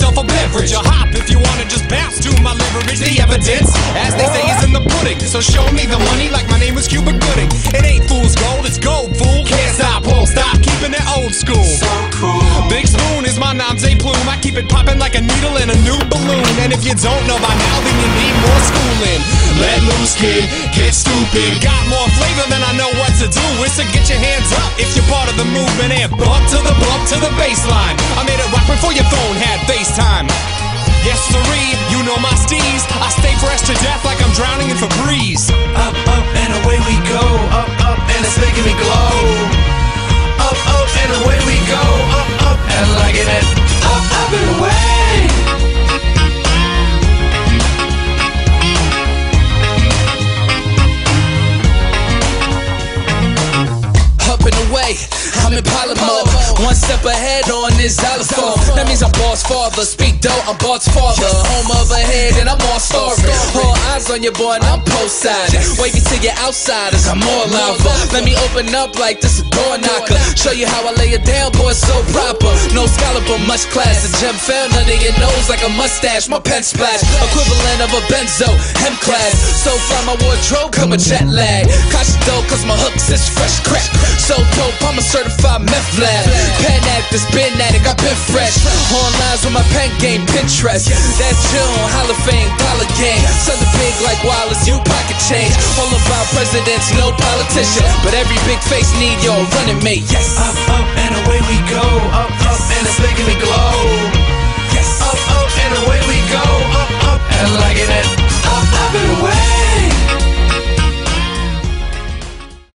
leverage. A beverage, a hop if you wanna just bounce to my leverage. The evidence, as they say, is in the pudding. So show me the money like my name was Cuba Gooding. It ain't fool's gold, it's gold, fool. Can't stop, won't stop, keeping it old school. So cool. Big Spoon is my a plume. I keep it popping like a needle in a new balloon. And if you don't know by now, then you need more schooling. Let loose, kid, get stupid. Got more flavor than I know what to do. It's to get your hands up if you're part of the movement and bump to the bump to the baseline. Siree, you know my steez. I stay fresh to death like I'm drowning in Febreze. Up, up, and away we go. Up, up, and it's making me glow. Up, up, and away we go. Up, up, and liking it. Up, up, and away. Up and away, I'm in pilot mode. One step ahead on this xylophone. Boss father. Speak though, I'm boss father. Home of a head, and I'm all story. All eyes on your boy, and I'm post side. Wavy to your outsiders, I'm more lava. Let me open up like this a door knocker. Show you how I lay it down, boy, so proper. No scholar, but much class. A gem found under your nose like a mustache. My pen splash, equivalent of a benzo. M class. So far, my wardrobe come a jet lag. Cautious though, cause my hooks is fresh crack. So dope, I'm a certified meth lab. Pen actor, spin addict, I've been fresh. On lines with my pen game, Pinterest. That's June, Hall of Fame, dollar game. Something big like Wallace, you pocket change. All about presidents, no politician. But every big face need your running mate, yes. Up, up, and away